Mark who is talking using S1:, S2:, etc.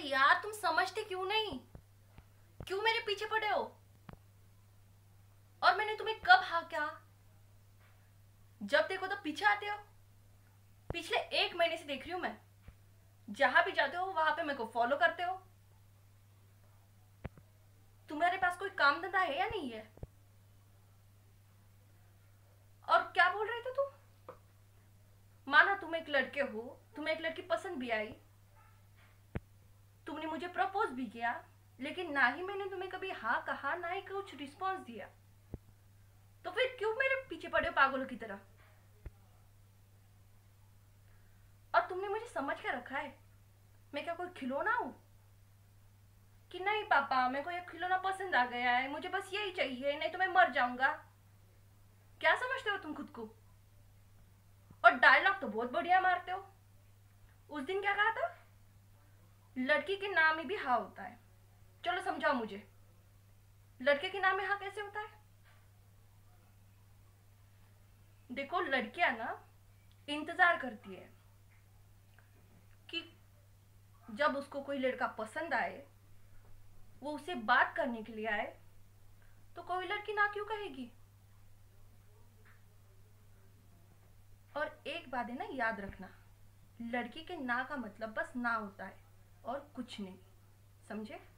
S1: यार, तुम समझते क्यों नहीं? क्यों मेरे पीछे पड़े हो? और मैंने तुम्हें कब हाँ क्या जब देखो तो पीछे आते हो। पिछले एक महीने से देख रही हूँ मैं। जहाँ भी जाते हो, वहाँ पे मेरे को फॉलो करते हो। तुम्हारे पास कोई काम धंधा है या नहीं है? और क्या बोल रहे थे तुम? मानो तुम एक लड़के हो, तुम्हें एक लड़की पसंद भी आई। तुमने मुझे प्रपोज भी किया, लेकिन ना ही मैंने तुम्हें कभी हाँ कहा, ना ही कुछ रिस्पॉन्स दिया। तो फिर क्यों मेरे पीछे पड़े हो पागलों की तरह? और तुमने मुझे समझ के रखा है, मैं क्या कोई खिलौना हूँ? कि नहीं पापा, मेरे को ये खिलौना पसंद आ गया है, मुझे बस यही चाहिए, नहीं तो मैं मर जाऊँगा। क्या समझते हो तुम खुद को? और डायलॉग तो बहुत बढ़िया मारते हो उस दिन क्या कहा था लड़की के नाम में भी हा होता है। चलो समझाओ मुझे। लड़के के नाम में हा कैसे होता है? देखो, लड़कियाँ ना इंतज़ार करती है कि जब उसको कोई लड़का पसंद आए, वो उसे बात करने के लिए आए तो कोई लड़की ना क्यों कहेगी? और एक बात है ना याद रखना, लड़की के ना का मतलब बस ना होता है। और कुछ नहीं। समझे?